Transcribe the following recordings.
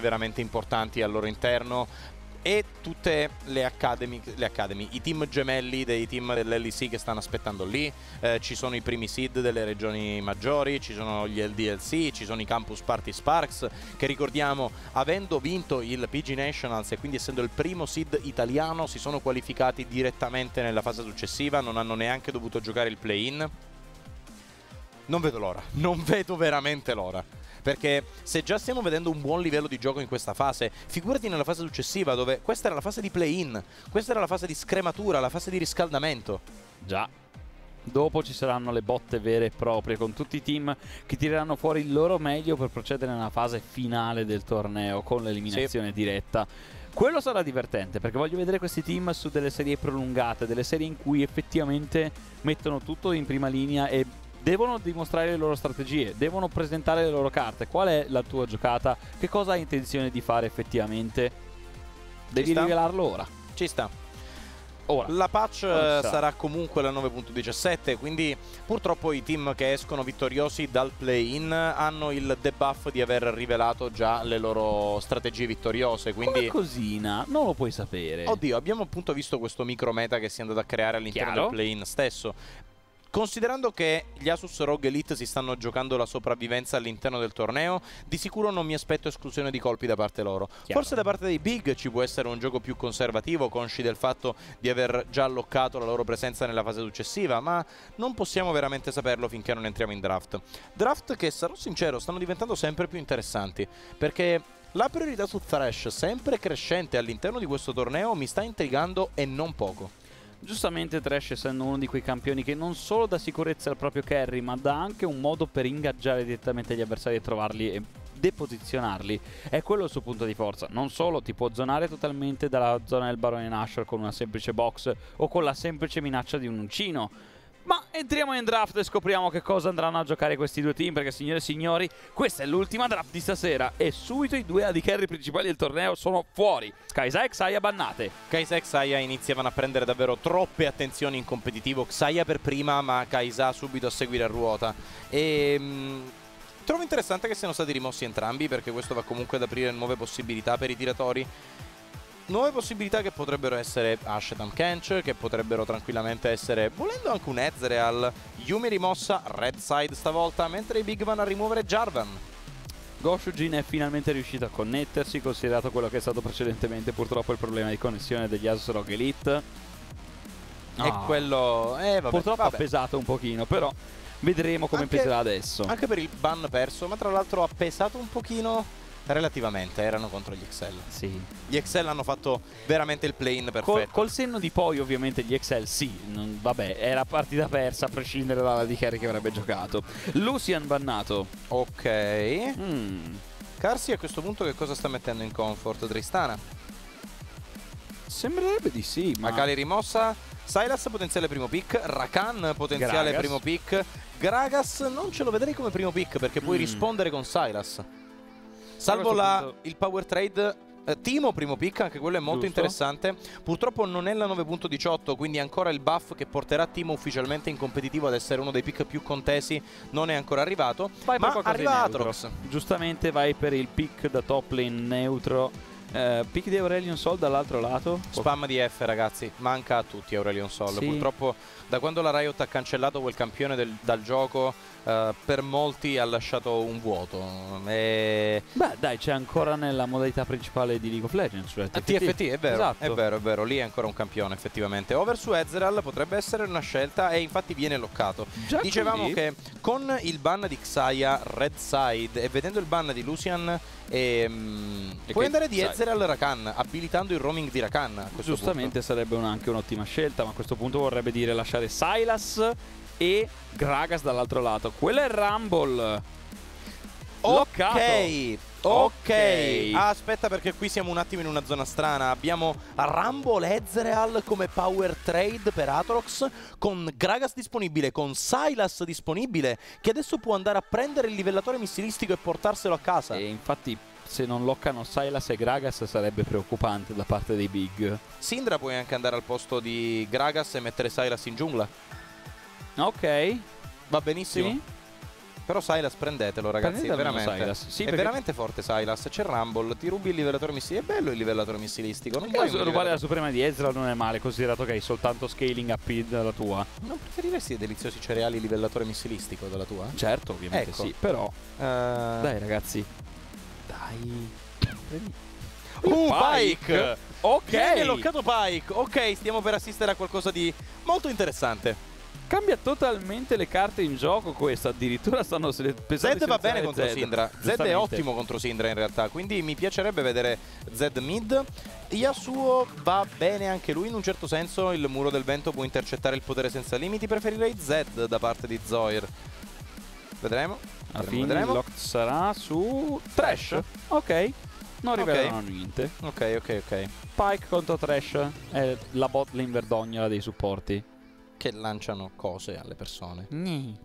veramente importanti al loro interno. E tutte le academy, le academy, i team gemelli dei team dell'LEC che stanno aspettando lì, eh, ci sono i primi seed delle regioni maggiori, ci sono gli LDLC, ci sono i Campus Party Sparks che ricordiamo avendo vinto il PG Nationals e quindi essendo il primo seed italiano si sono qualificati direttamente nella fase successiva, non hanno neanche dovuto giocare il play-in. Non vedo l'ora, non vedo veramente l'ora perché se già stiamo vedendo un buon livello di gioco in questa fase, figurati nella fase successiva dove questa era la fase di play-in, questa era la fase di scrematura, la fase di riscaldamento. Già. Dopo ci saranno le botte vere e proprie con tutti i team che tireranno fuori il loro meglio per procedere nella fase finale del torneo con l'eliminazione sì. diretta. Quello sarà divertente perché voglio vedere questi team su delle serie prolungate, delle serie in cui effettivamente mettono tutto in prima linea e devono dimostrare le loro strategie, devono presentare le loro carte. Qual è la tua giocata? Che cosa hai intenzione di fare effettivamente? Devi rivelarlo ora. Ci sta. Ora, la patch sarà comunque la 9.17, quindi purtroppo i team che escono vittoriosi dal play-in hanno il debuff di aver rivelato già le loro strategie vittoriose. Quindi... cosina, non lo puoi sapere. Oddio, abbiamo appunto visto questo micro meta che si è andato a creare all'interno del play-in stesso. Considerando che gli Asus Rogue Elite si stanno giocando la sopravvivenza all'interno del torneo, di sicuro non mi aspetto esclusione di colpi da parte loro. Chiaro. Forse da parte dei Big ci può essere un gioco più conservativo, consci del fatto di aver già alloccato la loro presenza nella fase successiva, ma non possiamo veramente saperlo finché non entriamo in draft. Draft che, sarò sincero, stanno diventando sempre più interessanti, perché la priorità su Thresh, sempre crescente all'interno di questo torneo, mi sta intrigando e non poco. Giustamente Trash essendo uno di quei campioni che non solo dà sicurezza al proprio carry ma dà anche un modo per ingaggiare direttamente gli avversari e trovarli e deposizionarli. È quello il suo punto di forza. Non solo ti può zonare totalmente dalla zona del barone Nashor con una semplice box o con la semplice minaccia di un uncino ma entriamo in draft e scopriamo che cosa andranno a giocare questi due team perché signore e signori questa è l'ultima draft di stasera e subito i due AD carry principali del torneo sono fuori. Kaisa e Xayah bannate. Kaisa e Xayah iniziavano a prendere davvero troppe attenzioni in competitivo. Xayah per prima ma Kaisa subito a seguire a ruota. E... Mh, mm, trovo interessante che siano stati rimossi entrambi perché questo va comunque ad aprire nuove possibilità per i tiratori nuove possibilità che potrebbero essere Ashetam Kench, che potrebbero tranquillamente essere, volendo anche un Ezreal, Yumi rimossa, Red Side stavolta, mentre i Big vanno a rimuovere Jarvan. Goshujin è finalmente riuscito a connettersi, considerato quello che è stato precedentemente purtroppo il problema di connessione degli Asus Elite. E ah. quello... Eh, vabbè, purtroppo vabbè. ha pesato un pochino, però vedremo come anche, peserà adesso. Anche per il ban perso, ma tra l'altro ha pesato un pochino Relativamente, erano contro gli Excel. Sì. Gli Excel hanno fatto veramente il play-in perfetto. Col, col, senno di poi, ovviamente, gli Excel sì. Non, vabbè, era partita persa a prescindere dalla di carry che avrebbe giocato. Lucian bannato. Ok. Mm. Carsi a questo punto che cosa sta mettendo in comfort? Tristana? Sembrerebbe di sì, ma... Magali rimossa. Silas potenziale primo pick. Rakan potenziale Gragas. primo pick. Gragas non ce lo vedrei come primo pick perché puoi mm. rispondere con Silas. Salvo la, il power trade eh, Timo primo pick, anche quello è molto Giusto. interessante. Purtroppo non è la 9.18, quindi ancora il buff che porterà Timo ufficialmente in competitivo ad essere uno dei pick più contesi non è ancora arrivato. Vai ma arriva Atrox. Giustamente vai per il pick da top lane neutro. Eh, pick di Aurelion Sol dall'altro lato. Spam di F ragazzi, manca a tutti Aurelion Sol. Sì. Purtroppo da quando la Riot ha cancellato quel campione del, dal gioco uh, per molti ha lasciato un vuoto. E... Beh, dai, c'è ancora nella modalità principale di League of Legends. Cioè TFT. TFT, è vero, esatto. è vero, è vero. Lì è ancora un campione, effettivamente. Over su Ezreal potrebbe essere una scelta e infatti viene loccato. Già Dicevamo così? che con il ban di Xayah, Red Side e vedendo il ban di Lucian e, um, e puoi andare di Ezreal Rakan abilitando il roaming di Rakan giustamente punto. sarebbe un, anche un'ottima scelta ma a questo punto vorrebbe dire lasciare Silas e Gragas dall'altro lato. Quello è Rumble. Ok. Ok, ah, aspetta perché qui siamo un attimo in una zona strana. Abbiamo Rumble Ezreal come power trade per Atrox con Gragas disponibile, con Silas disponibile, che adesso può andare a prendere il livellatore missilistico e portarselo a casa. E infatti se non loccano Silas e Gragas sarebbe preoccupante da parte dei big. Sindra puoi anche andare al posto di Gragas e mettere Silas in giungla. Ok. Va benissimo. Sì. Però Silas prendetelo ragazzi, Prendete è almeno veramente, Sylas. Sì, è perché- veramente forte Silas. C'è Rumble, ti rubi il livellatore missile, è bello il livellatore missilistico. Non vuoi un Rubare la livellatore- suprema di Ezra non è male, considerato che hai soltanto scaling up dalla tua. Non preferiresti i deliziosi cereali livellatore missilistico dalla tua? Certo, ovviamente Ecco. sì, però Eh, dai ragazzi. Dai. Uh, Pike! Ok. Viene loccato Pike. Ok, stiamo per assistere a qualcosa di molto interessante. Cambia totalmente le carte in gioco questo, addirittura stanno pensando Zed va bene contro Zed. Sindra. Zed è ottimo contro Sindra in realtà, quindi mi piacerebbe vedere Zed mid. Yasuo va bene anche lui in un certo senso, il muro del vento può intercettare il potere senza limiti, preferirei Zed da parte di Zoir. Vedremo. Alla fine il vedremo. lock sarà su Trash. Ok. Non rivelano niente. Ok, ok, ok. Pike contro Trash è la bot lane verdognola dei supporti. Che lanciano cose alle persone. Gni.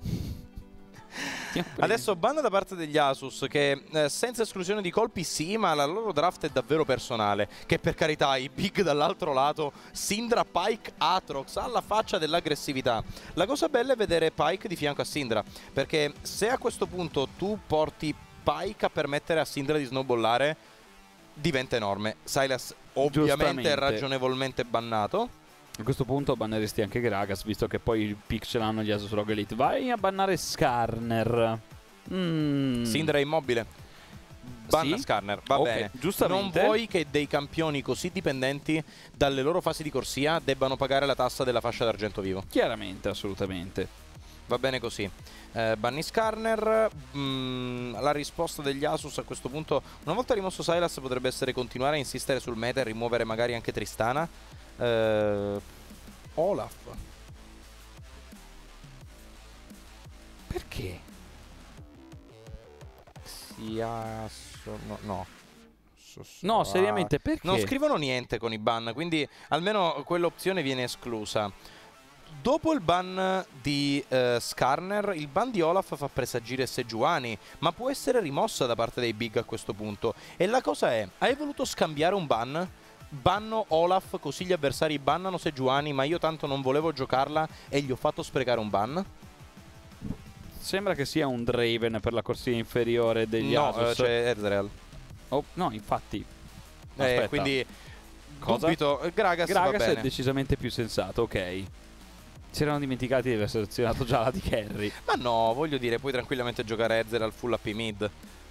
Adesso ban da parte degli Asus che eh, senza esclusione di colpi sì, ma la loro draft è davvero personale. Che per carità i big dall'altro lato, Sindra, Pike, Atrox, alla faccia dell'aggressività. La cosa bella è vedere Pike di fianco a Sindra, perché se a questo punto tu porti Pike a permettere a Sindra di snowballare, diventa enorme. Silas ovviamente ragionevolmente bannato. A questo punto banneresti anche Gragas, visto che poi il pick ce l'hanno gli Asus Rogue Elite. Vai a bannare Skarner. Mm. Sindra è immobile. Banna Sì? Skarner, va Ok, bene. giustamente. Non vuoi che dei campioni così dipendenti dalle loro fasi di corsia debbano pagare la tassa della fascia d'argento vivo. Chiaramente, assolutamente. Va bene così. Eh, Bunny Skarner, mm, la risposta degli Asus a questo punto, una volta rimosso Silas potrebbe essere continuare a insistere sul meta e rimuovere magari anche Tristana. Eh, Olaf. Perché? Sia... no. no. So- No, ah. seriamente, perché? Non scrivono niente con i ban, quindi almeno quell'opzione viene esclusa. Dopo il ban di eh, Skarner, il ban di Olaf fa presagire Sejuani, ma può essere rimossa da parte dei big a questo punto. E la cosa è, hai voluto scambiare un ban? Banno Olaf così gli avversari bannano Sejuani, ma io tanto non volevo giocarla e gli ho fatto sprecare un ban? Sembra che sia un Draven per la corsia inferiore degli no, Asus. eh, c'è Ezreal. Oh, no, infatti. Eh, quindi Cosa? dubito. eh, Gragas, Gragas è decisamente più sensato, ok. Si erano dimenticati di aver selezionato già la di Carry. Ma no, voglio dire, puoi tranquillamente giocare Ezreal full AP mid.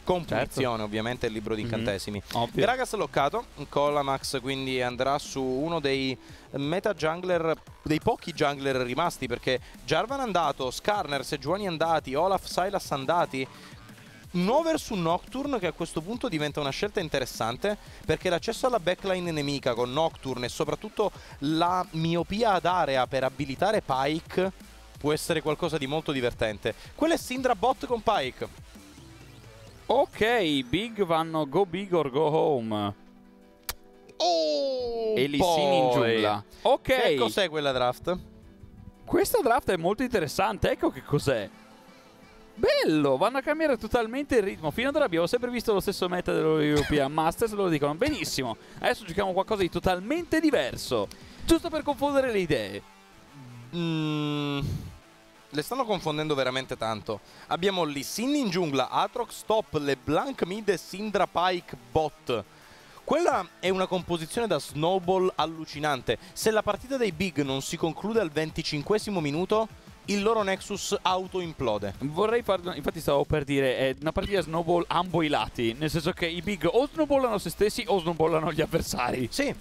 Con Certo. punizione, ovviamente, il libro di Mhm. incantesimi. Ovvio. Gragas loccato, Colamax quindi andrà su uno dei meta jungler, dei pochi jungler rimasti perché Jarvan andato, Skarner, Sejuani andati, Olaf, Silas andati. Nover su Nocturne che a questo punto diventa una scelta interessante perché l'accesso alla backline nemica con Nocturne e soprattutto la miopia ad area per abilitare Pike può essere qualcosa di molto divertente. Quello è Syndra bot con Pike. Ok, big vanno go big or go home. Oh! e Lissini in giungla. Ok. Che cos'è quella draft? Questa draft è molto interessante, ecco che cos'è. Bello, vanno a cambiare totalmente il ritmo. Fino ad ora abbiamo sempre visto lo stesso meta dello European Masters, loro dicono benissimo. Adesso giochiamo qualcosa di totalmente diverso. Giusto per confondere le idee. Mm, le stanno confondendo veramente tanto. Abbiamo lì Sin in giungla, Atrox top, LeBlanc mid e Syndra Pike bot. Quella è una composizione da snowball allucinante. Se la partita dei big non si conclude al 25 minuto, il loro Nexus auto-implode. Vorrei farlo, infatti stavo per dire, è una partita snowball ambo i lati, nel senso che i big o snowballano se stessi o snowballano gli avversari. Sì,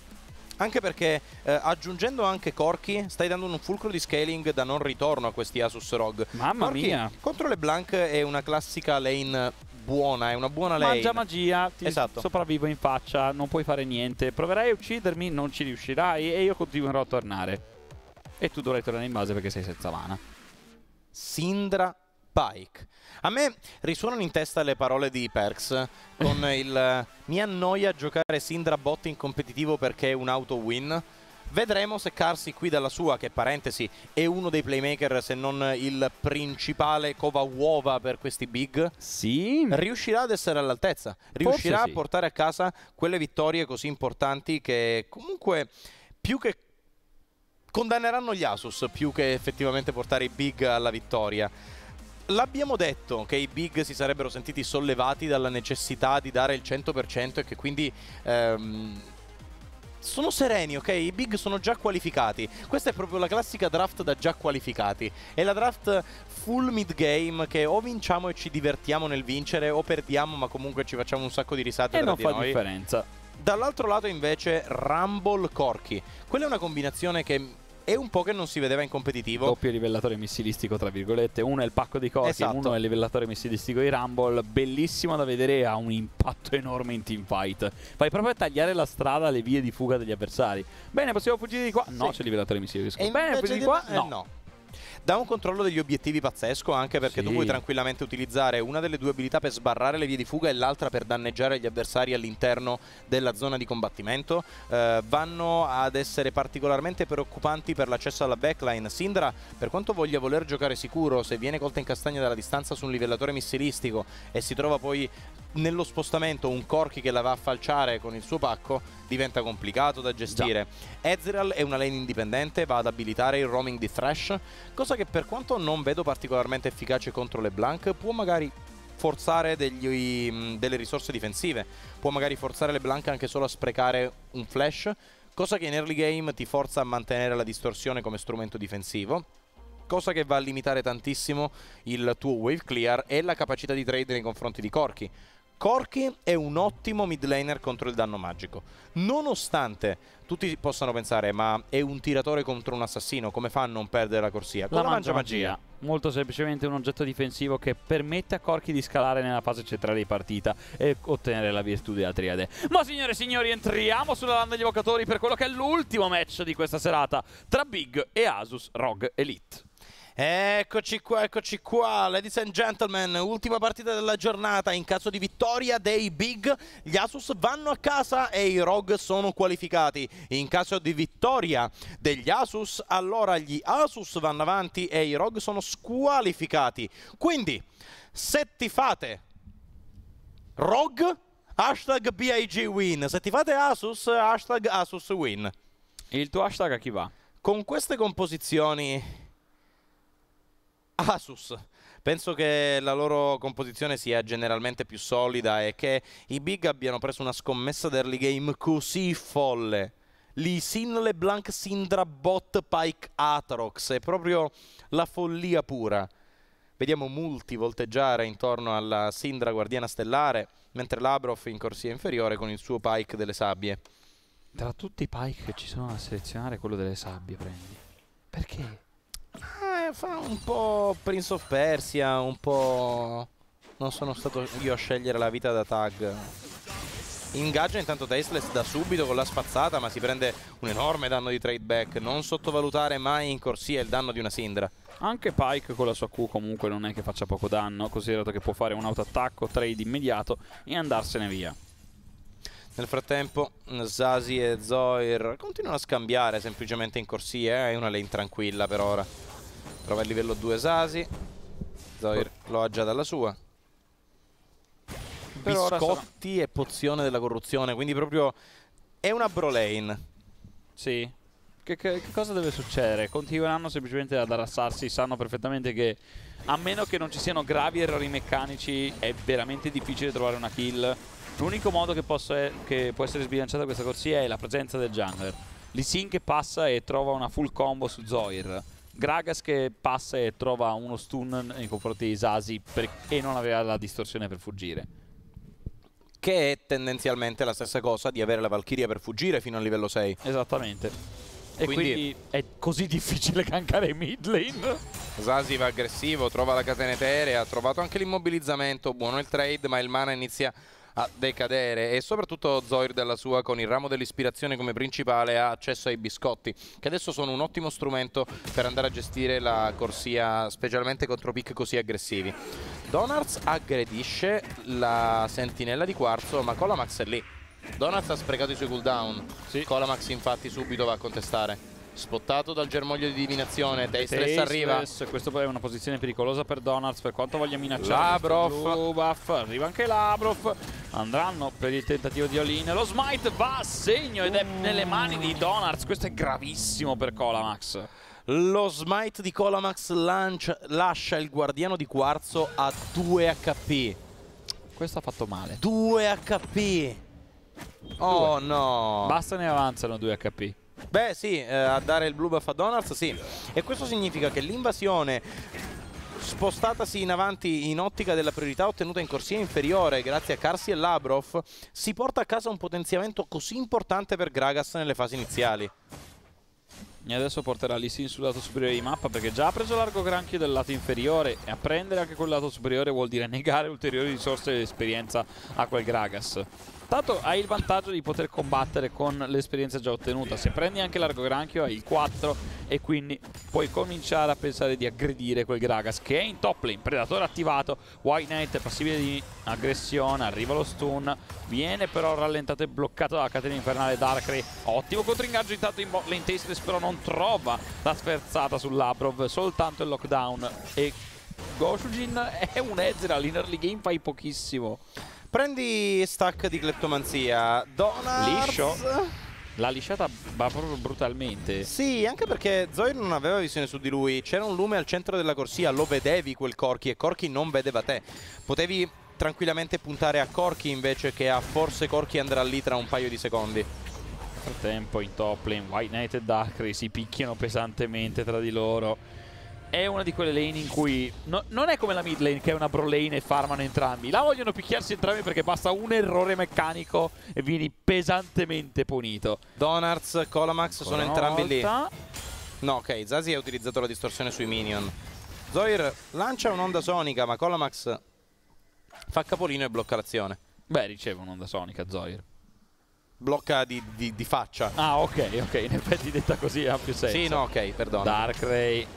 anche perché eh, aggiungendo anche Corki stai dando un fulcro di scaling da non ritorno a questi Asus ROG. Mamma Corki mia. contro le Blanc è una classica lane buona, è una buona lane. Mangia magia, ti Esatto. sopravvivo in faccia, non puoi fare niente. Proverai a uccidermi, non ci riuscirai e io continuerò a tornare. E tu dovrai tornare in base perché sei senza mana. Sindra Pike. A me risuonano in testa le parole di Perks con il mi annoia giocare Sindra bot in competitivo perché è un auto win. Vedremo se Carsi qui dalla sua, che parentesi è uno dei playmaker se non il principale cova uova per questi big, Sì, riuscirà ad essere all'altezza, riuscirà sì. a portare a casa quelle vittorie così importanti che comunque più che condanneranno gli Asus più che effettivamente portare i big alla vittoria. L'abbiamo detto che i big si sarebbero sentiti sollevati dalla necessità di dare il 100% e che quindi ehm, sono sereni, ok? I big sono già qualificati. Questa è proprio la classica draft da già qualificati. È la draft full mid game che o vinciamo e ci divertiamo nel vincere o perdiamo ma comunque ci facciamo un sacco di risate e tra non fa noi. differenza. Dall'altro lato invece Rumble Corky. Quella è una combinazione che è un po' che non si vedeva in competitivo. Doppio livellatore missilistico, tra virgolette. Uno è il pacco di corpi, Esatto. uno è il livellatore missilistico di Rumble. Bellissimo da vedere, ha un impatto enorme in teamfight. Vai proprio a tagliare la strada alle vie di fuga degli avversari. Bene, possiamo fuggire di qua. No, Sì. c'è il livellatore missilistico. E Bene, fuggire di di- qua. eh, no. Dà un controllo degli obiettivi pazzesco anche perché tu Sì. puoi tranquillamente utilizzare una delle due abilità per sbarrare le vie di fuga e l'altra per danneggiare gli avversari all'interno della zona di combattimento. Eh, vanno ad essere particolarmente preoccupanti per l'accesso alla backline. Sindra, per quanto voglia voler giocare sicuro, se viene colta in castagna dalla distanza su un livellatore missilistico e si trova poi nello spostamento un Corki che la va a falciare con il suo pacco, diventa complicato da gestire. Ezreal è una lane indipendente, va ad abilitare il roaming di Thresh, cosa che per quanto non vedo particolarmente efficace contro le Blank, può magari forzare degli, mh, delle risorse difensive, può magari forzare le Blank anche solo a sprecare un flash, cosa che in early game ti forza a mantenere la distorsione come strumento difensivo. Cosa che va a limitare tantissimo il tuo wave clear e la capacità di trade nei confronti di Corki. Corki è un ottimo mid laner contro il danno magico. Nonostante tutti possano pensare, ma è un tiratore contro un assassino, come fa a non perdere la corsia? Con La la mangia magia. magia. Molto semplicemente un oggetto difensivo che permette a Corki di scalare nella fase centrale di partita e ottenere la virtù della triade. Ma signore e signori, entriamo sulla landa degli evocatori per quello che è l'ultimo match di questa serata tra Big e Asus Rogue Elite. Eccoci qua, eccoci qua, ladies and gentlemen, ultima partita della giornata, in caso di vittoria dei Big, gli Asus vanno a casa e i Rogue sono qualificati. In caso di vittoria degli Asus, allora gli Asus vanno avanti e i Rogue sono squalificati. Quindi, se ti fate Rogue, hashtag BIG win, se ti fate Asus, hashtag Asus win. Il tuo hashtag a chi va? Con queste composizioni Asus penso che la loro composizione sia generalmente più solida e che i Big abbiano preso una scommessa d'early game così folle. Lee Sin, LeBlanc, Syndra, Bot, Pike, Atrox. È proprio la follia pura. Vediamo multi volteggiare intorno alla Syndra guardiana stellare, mentre Labrov in corsia inferiore con il suo Pike delle sabbie. Tra tutti i pike che ci sono da selezionare, quello delle sabbie prendi. Perché? Eh, fa un po' Prince of Persia, un po'... Non sono stato io a scegliere la vita da tag. Ingaggia intanto Tasteless da subito con la spazzata, ma si prende un enorme danno di trade back. Non sottovalutare mai in corsia il danno di una Sindra. Anche Pike con la sua Q comunque non è che faccia poco danno, considerato che può fare un autoattacco, trade immediato e andarsene via. Nel frattempo Zazi e Zoir continuano a scambiare semplicemente in corsia, eh, è una lane tranquilla per ora. Trova il livello 2 Zazi, Zoir lo ha già dalla sua. Per ora Biscotti e pozione della corruzione, quindi proprio è una bro lane. Sì. Che, che- che cosa deve succedere? Continueranno semplicemente ad arrassarsi, sanno perfettamente che a meno che non ci siano gravi errori meccanici è veramente difficile trovare una kill. L'unico modo che, possa- che può essere sbilanciata questa corsia è la presenza del jungler. Lee Sin che passa e trova una full combo su Zoir. Gragas che passa e trova uno stun nei confronti di Sasi e non aveva la distorsione per fuggire. Che è tendenzialmente la stessa cosa di avere la Valkyria per fuggire fino al livello 6. Esattamente. E Quindi- quindi, è così difficile gankare mid lane. Sasi va aggressivo, trova la catena eterea, ha trovato anche l'immobilizzamento, buono il trade, ma il mana inizia a decadere e soprattutto Zoir della sua con il ramo dell'ispirazione come principale ha accesso ai biscotti che adesso sono un ottimo strumento per andare a gestire la corsia specialmente contro pick così aggressivi. Donards aggredisce la sentinella di quarzo ma Colamax è lì. Donards ha sprecato i suoi cooldown. Sì. Colamax infatti subito va a contestare spottato dal germoglio di divinazione Tasteless arriva Questo poi è una posizione pericolosa per Donalds per quanto voglia minacciare. Labrov. buff. Arriva anche Labrov. Andranno per il tentativo di Olin. Lo smite va a segno ed è nelle mani di Donalds. Questo è gravissimo per Colamax. Lo smite di Colamax lancia, lascia il guardiano di quarzo a 2 HP. Questo ha fatto male. 2 HP. Oh no. Basta ne avanzano 2 HP. Beh sì, eh, a dare il blue buff a Donalds sì. E questo significa che l'invasione spostatasi in avanti in ottica della priorità ottenuta in corsia inferiore grazie a Carsi e Labrov si porta a casa un potenziamento così importante per Gragas nelle fasi iniziali. E adesso porterà Lissin sul lato superiore di mappa perché già ha preso largo granchio del lato inferiore e a prendere anche quel lato superiore vuol dire negare ulteriori risorse di esperienza a quel Gragas. Tanto hai il vantaggio di poter combattere con l'esperienza già ottenuta. Se prendi anche largo granchio hai il 4 e quindi puoi cominciare a pensare di aggredire quel Gragas che è in top lane. Predatore attivato, White Knight passibile di aggressione, arriva lo stun, viene però rallentato e bloccato dalla catena infernale Darkrai. Ottimo contringaggio intanto in bot lane Tasteless però non trova la sferzata sull'Abrov, soltanto il lockdown e Goshujin è un Ezreal, in early game fai pochissimo. Prendi stack di cleptomanzia. Donalds. Liscio. L'ha lisciata ma proprio brutalmente. Sì, anche perché Zoir non aveva visione su di lui. C'era un lume al centro della corsia, lo vedevi quel Corki e Corki non vedeva te. Potevi tranquillamente puntare a Corki invece che a forse Corki andrà lì tra un paio di secondi. Nel frattempo in top lane White Knight e Darkrai si picchiano pesantemente tra di loro è una di quelle lane in cui no, non è come la mid lane che è una bro lane e farmano entrambi. La vogliono picchiarsi entrambi perché basta un errore meccanico e vieni pesantemente punito. Donards, Colamax sono entrambi lì. No, ok, Zazi ha utilizzato la distorsione sui minion. Zoir lancia un'onda sonica, ma Colamax fa capolino e blocca l'azione. Beh, riceve un'onda sonica Zoir. Blocca di, di, di, faccia. Ah, ok, ok. In effetti detta così ha più senso. Sì, no, ok, perdono. Darkrai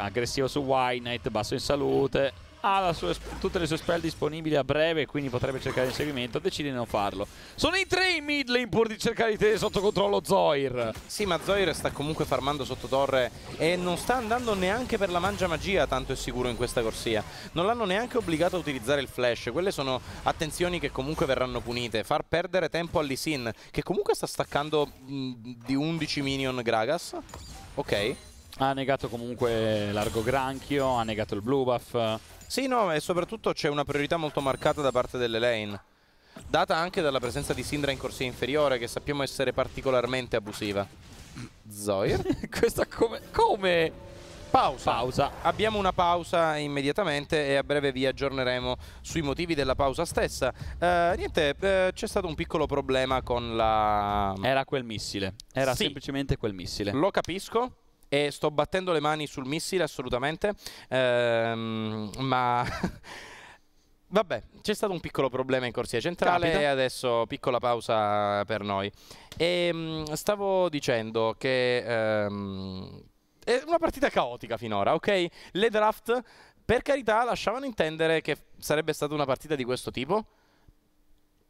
aggressivo su Knight, basso in salute. Ha sue, tutte le sue spell disponibili a breve quindi potrebbe cercare l'inseguimento decide di non farlo. Sono in tre in mid lane pur di cercare di tenere sotto controllo Zoir. Sì ma Zoir sta comunque farmando sotto torre e non sta andando neanche per la mangia magia tanto è sicuro in questa corsia. Non l'hanno neanche obbligato a utilizzare il flash quelle sono attenzioni che comunque verranno punite. Far perdere tempo a Sin che comunque sta staccando mh, di 11 minion Gragas. Ok ha negato comunque largo granchio, ha negato il blue buff. Sì, no, e soprattutto c'è una priorità molto marcata da parte delle lane. Data anche dalla presenza di Sindra in corsia inferiore, che sappiamo essere particolarmente abusiva. Zoir? Questa come... come? Pausa. pausa. Abbiamo una pausa immediatamente e a breve vi aggiorneremo sui motivi della pausa stessa. Uh, niente, uh, c'è stato un piccolo problema con la... Era quel missile. Era sì. semplicemente quel missile. Lo capisco e sto battendo le mani sul missile assolutamente, ehm, ma... Vabbè, c'è stato un piccolo problema in corsia centrale Capita. e adesso piccola pausa per noi. E ehm, stavo dicendo che ehm, è una partita caotica finora, ok? Le draft, per carità, lasciavano intendere che sarebbe stata una partita di questo tipo,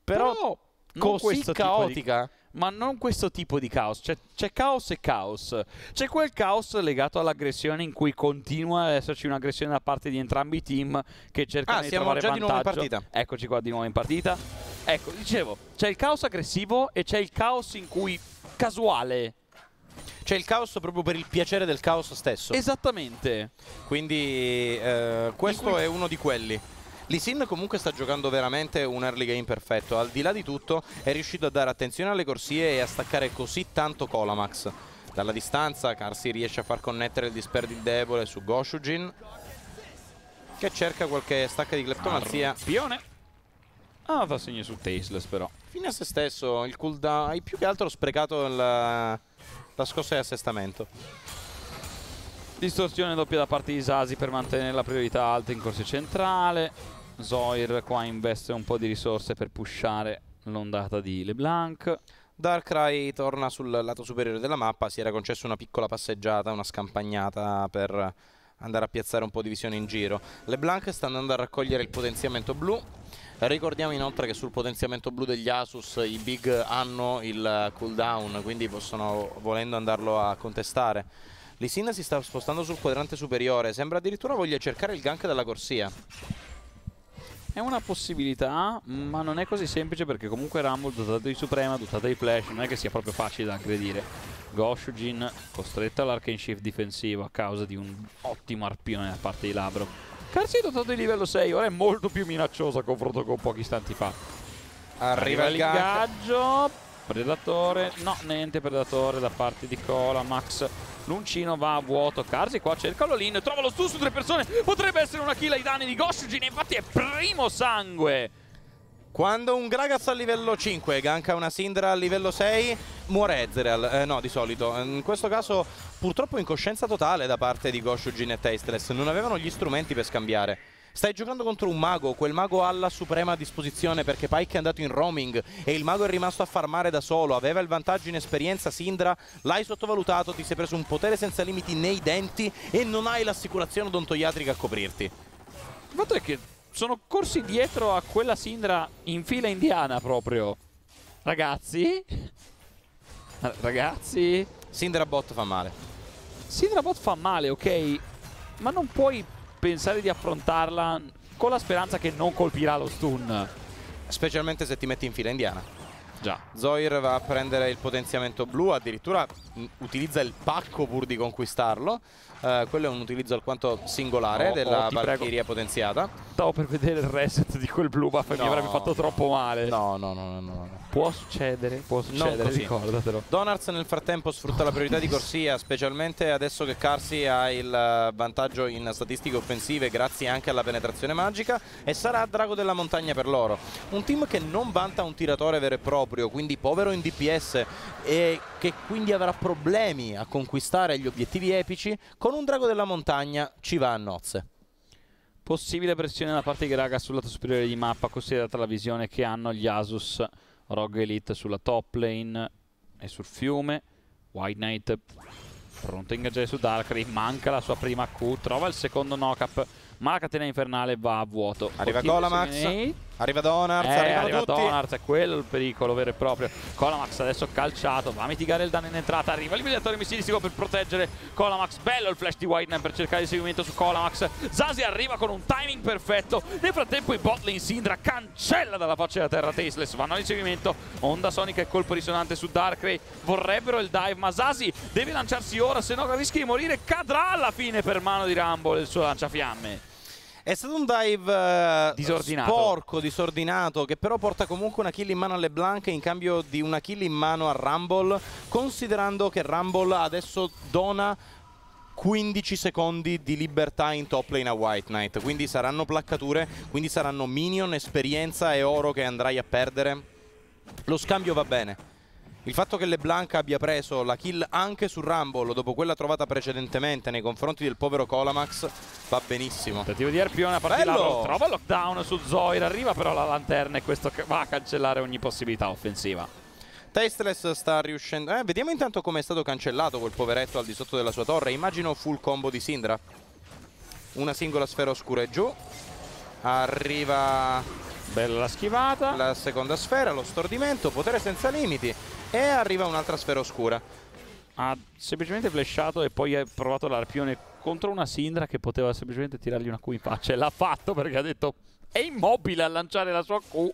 però, però così caotica ma non questo tipo di caos. C'è, caos e caos. C'è quel caos legato all'aggressione in cui continua ad esserci un'aggressione da parte di entrambi i team che cercano ah, di trovare già vantaggio. Di nuovo in partita. Eccoci qua di nuovo in partita. Ecco, dicevo, c'è il caos aggressivo e c'è il caos in cui casuale. C'è il caos proprio per il piacere del caos stesso. Esattamente. Quindi eh, questo cui... è uno di quelli. Lisin comunque sta giocando veramente un early game perfetto. Al di là di tutto è riuscito a dare attenzione alle corsie e a staccare così tanto Colamax. Dalla distanza Carsi riesce a far connettere il disperdi debole su Goshujin che cerca qualche stacca di cleptomanzia. Pione. Ah, fa segno su Tasteless però. Fine a se stesso, il cooldown. Hai più che altro sprecato la, la scossa di assestamento. Distorsione doppia da parte di Sasi per mantenere la priorità alta in corsia centrale. Zoir qua investe un po' di risorse per pushare l'ondata di LeBlanc. Darkrai torna sul lato superiore della mappa, si era concesso una piccola passeggiata, una scampagnata per andare a piazzare un po' di visione in giro. LeBlanc sta andando a raccogliere il potenziamento blu. Ricordiamo inoltre che sul potenziamento blu degli Asus i big hanno il cooldown, quindi possono volendo andarlo a contestare. Lisin si sta spostando sul quadrante superiore, sembra addirittura voglia cercare il gank dalla corsia. È una possibilità, ma non è così semplice perché comunque Rumble dotato di Suprema, dotato di Flash, non è che sia proprio facile da aggredire. Goshujin costretto all'arcane shift difensivo a causa di un ottimo arpione da parte di Labro. Carsi è dotato di livello 6, ora è molto più minaccioso a confronto con pochi istanti fa. Arriva, Arriva l'ingaggio. Predatore, no, niente predatore da parte di Cola, Max L'uncino va a vuoto, Carsi qua cerca l'Olin, trova lo stun su tre persone, potrebbe essere una kill ai danni di Goshujin, infatti è primo sangue. Quando un Gragas a livello 5 ganka una Sindra a livello 6 muore Ezreal, eh, no di solito, in questo caso purtroppo incoscienza totale da parte di Goshujin e Tasteless, non avevano gli strumenti per scambiare. Stai giocando contro un mago, quel mago ha la suprema a disposizione perché Pike è andato in roaming e il mago è rimasto a farmare da solo, aveva il vantaggio in esperienza Sindra, l'hai sottovalutato, ti sei preso un potere senza limiti nei denti e non hai l'assicurazione odontoiatrica a coprirti. Il fatto è che sono corsi dietro a quella Sindra in fila indiana proprio. Ragazzi? Ragazzi? Sindra bot fa male. Sindra bot fa male, ok? Ma non puoi pensare di affrontarla con la speranza che non colpirà lo stun. Specialmente se ti metti in fila indiana. Già. Zoir va a prendere il potenziamento blu, addirittura utilizza il pacco pur di conquistarlo. Uh, quello è un utilizzo alquanto singolare oh, della oh, Valkyria potenziata. Stavo per vedere il reset di quel blue buff no. mi avrebbe fatto troppo male. No, no, no, no. no. Può succedere, può succedere, ricordatelo. Donards nel frattempo sfrutta la priorità di corsia, specialmente adesso che Carsi ha il vantaggio in statistiche offensive grazie anche alla penetrazione magica e sarà Drago della Montagna per loro. Un team che non vanta un tiratore vero e proprio, quindi povero in DPS e che quindi avrà problemi a conquistare gli obiettivi epici, con un Drago della Montagna ci va a nozze. Possibile pressione da parte di Graga sul lato superiore di mappa, considerata la visione che hanno gli Asus Rogue Elite sulla top lane e sul fiume. White Knight pronto a ingaggiare su Darkrai, manca la sua prima Q, trova il secondo knock-up, ma la catena infernale va a vuoto. Arriva Golamax. Arriva Donards, eh, arriva Donards, è quello il pericolo vero e proprio. Colamax adesso calciato, va a mitigare il danno in entrata, arriva il miliatore missilistico per proteggere Colamax. Bello il flash di Whiteman per cercare il seguimento su Colamax. Zazi arriva con un timing perfetto. Nel frattempo i botlane Sindra cancella dalla faccia della terra Tasteless. Vanno all'inseguimento. Onda Sonica e colpo risonante su Darkrai. Vorrebbero il dive, ma Zazi deve lanciarsi ora, se no rischia di morire. Cadrà alla fine per mano di Rumble il suo lanciafiamme. È stato un dive uh, disordinato. sporco, disordinato, che però porta comunque una kill in mano alle Blanche in cambio di una kill in mano a Rumble, considerando che Rumble adesso dona 15 secondi di libertà in top lane a White Knight, quindi saranno placcature, quindi saranno minion, esperienza e oro che andrai a perdere. Lo scambio va bene. Il fatto che LeBlanc abbia preso la kill anche su Rumble dopo quella trovata precedentemente nei confronti del povero Colamax va benissimo. Tentativo di Arpione a parte Bello. trova lockdown su Zoir, arriva però la lanterna e questo va a cancellare ogni possibilità offensiva. Tasteless sta riuscendo... Eh, vediamo intanto come è stato cancellato quel poveretto al di sotto della sua torre. Immagino full combo di Sindra. Una singola sfera oscura è giù. Arriva... Bella la schivata. La seconda sfera, lo stordimento, potere senza limiti. E arriva un'altra sfera oscura. Ha semplicemente flashato e poi ha provato l'arpione contro una Sindra che poteva semplicemente tirargli una Q in faccia. E l'ha fatto perché ha detto è immobile a lanciare la sua Q.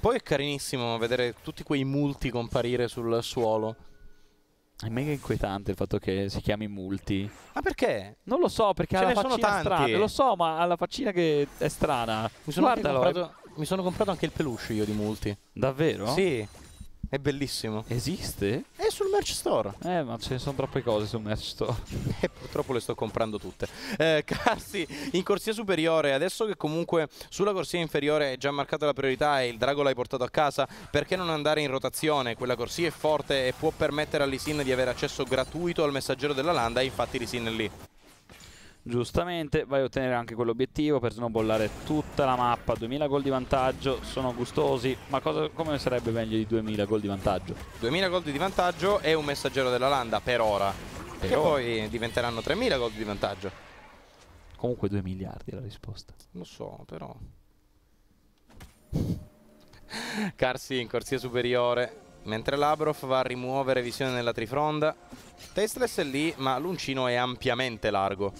Poi è carinissimo vedere tutti quei multi comparire sul suolo. È mega inquietante il fatto che si chiami multi. Ma perché? Non lo so, perché Ce ha la faccina strana. Lo so, ma ha la faccina che è strana. Mi sono, comprato, mi sono comprato anche il peluche io di multi. Davvero? Sì. È bellissimo. Esiste? È sul merch store. Eh, ma ce ne sono troppe cose sul merch store. e purtroppo le sto comprando tutte. Eh, Carsi in corsia superiore, adesso che comunque sulla corsia inferiore è già marcata la priorità e il drago l'hai portato a casa, perché non andare in rotazione? Quella corsia è forte e può permettere all'Isin di avere accesso gratuito al messaggero della landa infatti l'Isin è lì giustamente vai a ottenere anche quell'obiettivo per snowballare tutta la mappa. 2000 gol di vantaggio sono gustosi ma cosa, come sarebbe meglio di 2000 gol di vantaggio? 2000 gol di vantaggio e un messaggero della landa per ora. Per che ora. poi diventeranno 3000 gol di vantaggio. Comunque 2 miliardi è la risposta. Lo so però. Carsi in corsia superiore mentre Labrov va a rimuovere visione nella trifronda Tasteless è lì ma l'uncino è ampiamente largo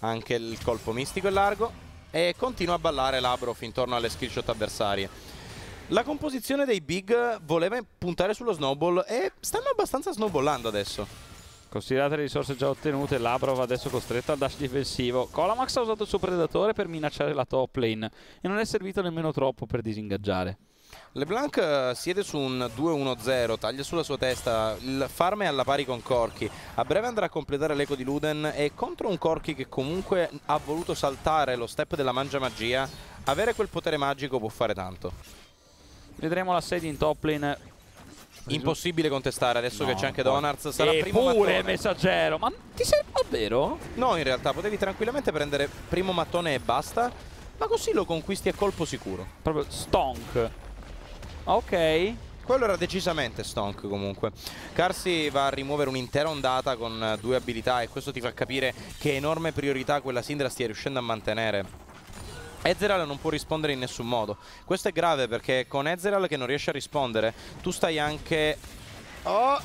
anche il colpo mistico è largo e continua a ballare l'Abrof intorno alle skillshot avversarie. La composizione dei big voleva puntare sullo snowball e stanno abbastanza snowballando adesso. Considerate le risorse già ottenute, Labrov adesso costretto al dash difensivo. Colamax ha usato il suo predatore per minacciare la top lane e non è servito nemmeno troppo per disingaggiare. LeBlanc eh, siede su un 2-1-0, taglia sulla sua testa, il farm è alla pari con Corky, a breve andrà a completare l'eco di Luden e contro un Corky che comunque ha voluto saltare lo step della mangia magia, avere quel potere magico può fare tanto. Vedremo la sede in top lane. Impossibile contestare adesso No, che c'è anche Donards, sarà primo pure mattone. messaggero. Ma ti serve davvero? No, in realtà potevi tranquillamente prendere primo mattone e basta, ma così lo conquisti a colpo sicuro. Proprio stonk. Ok. Quello era decisamente stonk comunque. Carsi va a rimuovere un'intera ondata con due abilità e questo ti fa capire che enorme priorità quella Syndra stia riuscendo a mantenere. Ezreal non può rispondere in nessun modo. Questo è grave perché con Ezreal che non riesce a rispondere, tu stai anche... Oh!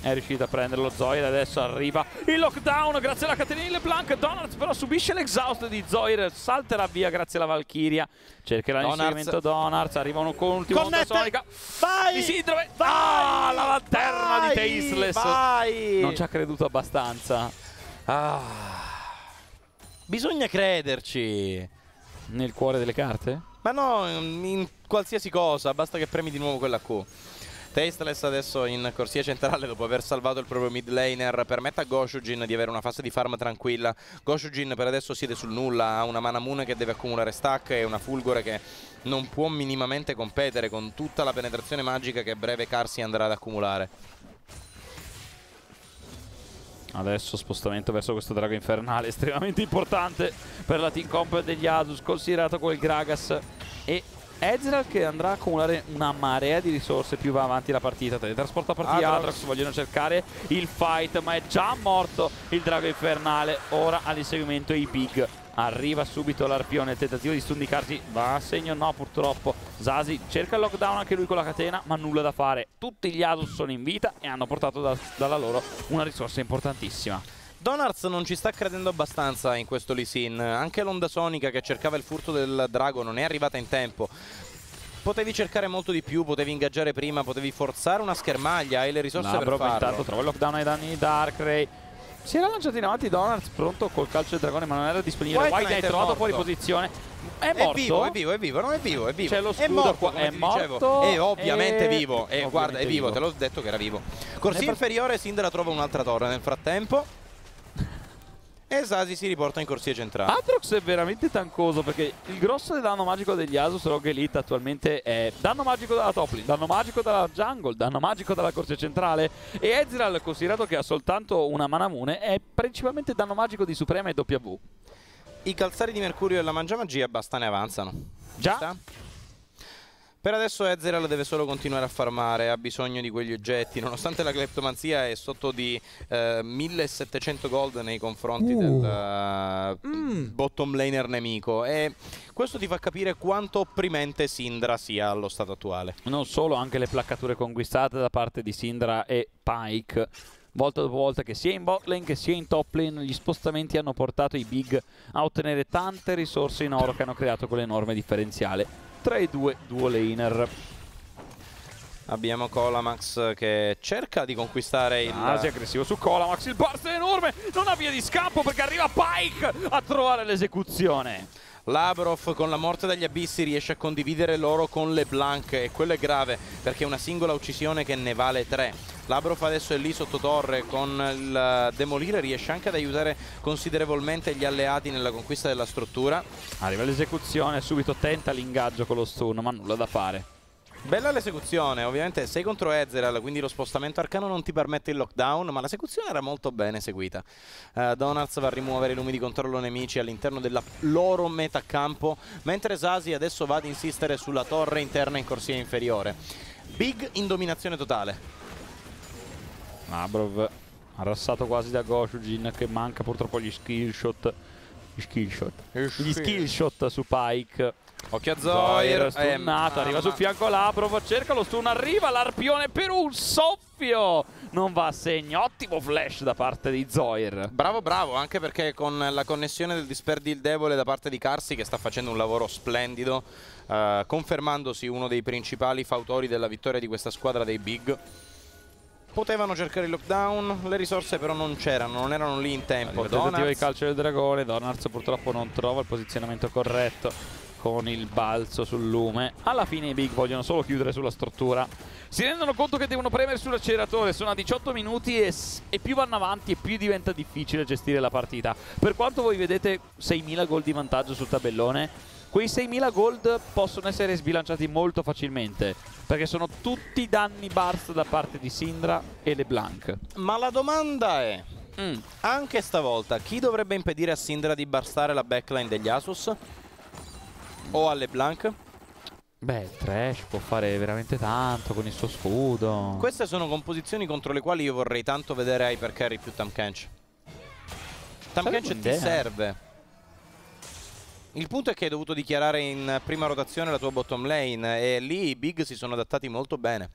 È riuscito a prendere lo Zoir adesso arriva il lockdown grazie alla catenina di LeBlanc. Donards però subisce l'exhaust di Zoir, salterà via grazie alla Valkyria. Cercherà l'inserimento Donards, arriva con ultima onda sonica. Vai! Di Sindrome. Vai! Ah, la lanterna Vai! di Tasteless. Vai! Non ci ha creduto abbastanza. Ah. Bisogna crederci. Nel cuore delle carte? Ma no, in qualsiasi cosa, basta che premi di nuovo quella Q. Tasteless adesso in corsia centrale dopo aver salvato il proprio mid laner permette a Goshujin di avere una fase di farm tranquilla. Goshujin per adesso siede sul nulla, ha una mana moon che deve accumulare stack e una Fulgore che non può minimamente competere con tutta la penetrazione magica che a breve Carsi andrà ad accumulare. Adesso spostamento verso questo drago infernale estremamente importante per la team comp degli Asus, considerato quel Gragas e Ezreal che andrà a accumulare una marea di risorse più va avanti la partita. Teletrasporta a partita Atrox. Atrox, vogliono cercare il fight, ma è già morto il drago infernale. Ora all'inseguimento i big. Arriva subito l'arpione, il tentativo di stundicarsi va a segno no purtroppo. Zasi cerca il lockdown anche lui con la catena, ma nulla da fare. Tutti gli Asus sono in vita e hanno portato da- dalla loro una risorsa importantissima. Donards non ci sta credendo abbastanza in questo Lee Sin. Anche l'onda sonica che cercava il furto del drago non è arrivata in tempo. Potevi cercare molto di più, potevi ingaggiare prima, potevi forzare una schermaglia, hai le risorse Labro per farlo. intanto trova il lockdown ai danni di Darkrai. Si era lanciato in avanti Donards pronto col calcio del dragone ma non era disponibile. White White Knight è è trovato morto. fuori posizione. È È morto. vivo, è vivo, è vivo, no è vivo, è vivo. C'è lo è scudo morto, qua, è morto. È ovviamente e- vivo. E guarda, è vivo, vivo. te l'ho detto che era vivo. Corsia inferiore, Sindra trova un'altra torre nel frattempo. E Sasi si riporta in corsia centrale. Atrox è veramente tancoso perché il grosso del danno magico degli Asus Rogue Elite attualmente è danno magico dalla top lane, danno magico dalla jungle, danno magico dalla corsia centrale e Ezreal, considerato che ha soltanto una mana mune, è principalmente danno magico di Suprema e W. I calzari di Mercurio e la mangiamagia basta ne avanzano. Già? Per adesso Ezreal deve solo continuare a farmare, ha bisogno di quegli oggetti, nonostante la cleptomanzia è sotto di eh, 1700 gold nei confronti Uh. del eh, Mm. bottom laner nemico e questo ti fa capire quanto opprimente Sindra sia allo stato attuale. Non solo, anche le placcature conquistate da parte di Sindra e Pike. Volta dopo volta che sia in bot lane che sia in top lane, gli spostamenti hanno portato i big a ottenere tante risorse in oro che hanno creato quell'enorme differenziale tra i due duo laner. Abbiamo Colamax che cerca di conquistare il... Asi aggressivo su Colamax, il burst è enorme, non ha via di scampo perché arriva Pike a trovare l'esecuzione. Labrov con la morte dagli abissi riesce a condividere l'oro con LeBlanc e quello è grave perché è una singola uccisione che ne vale tre. Labrov adesso è lì sotto torre con il eh, demolire riesce anche ad aiutare considerevolmente gli alleati nella conquista della struttura. Arriva l'esecuzione, subito tenta l'ingaggio con lo stun, ma nulla da fare. Bella l'esecuzione, ovviamente sei contro Ezreal, quindi lo spostamento arcano non ti permette il lockdown, ma l'esecuzione era molto ben eseguita. Uh, Donards va a rimuovere i lumi di controllo nemici all'interno della loro metacampo, mentre Sasi adesso va ad insistere sulla torre interna in corsia inferiore. Big in dominazione totale. Labrov arrassato quasi da Goshujin che manca purtroppo gli skill shot. Gli skill shot. Gli skill shot su Pike. Occhio a Zoir, stunnato, eh, arriva sul fianco Labrov, cerca lo stun, arriva l'arpione per un soffio. Non va a segno, ottimo flash da parte di Zoir. Bravo, bravo, anche perché con la connessione del disperdi il debole da parte di Carsi che sta facendo un lavoro splendido, eh, confermandosi uno dei principali fautori della vittoria di questa squadra dei Big. Potevano cercare il lockdown, le risorse però non c'erano, non erano lì in tempo. Il tentativo di calcio del dragone, Donards purtroppo non trova il posizionamento corretto con il balzo sul lume. Alla fine i Big vogliono solo chiudere sulla struttura. Si rendono conto che devono premere sull'acceleratore, sono a 18 minuti e, e più vanno avanti e più diventa difficile gestire la partita. Per quanto voi vedete 6.000 gol di vantaggio sul tabellone, quei 6.000 gold possono essere sbilanciati molto facilmente, perché sono tutti danni burst da parte di Sindra e LeBlanc. Ma la domanda è, Mm. anche stavolta, chi dovrebbe impedire a Sindra di barstare la backline degli Asus? O alle Blanc? Beh, Trash può fare veramente tanto con il suo scudo. Queste sono composizioni contro le quali io vorrei tanto vedere Hypercarry più Tamkench. Tamkench ti un'idea. serve. Il punto è che hai dovuto dichiarare in prima rotazione la tua bottom lane e lì i big si sono adattati molto bene.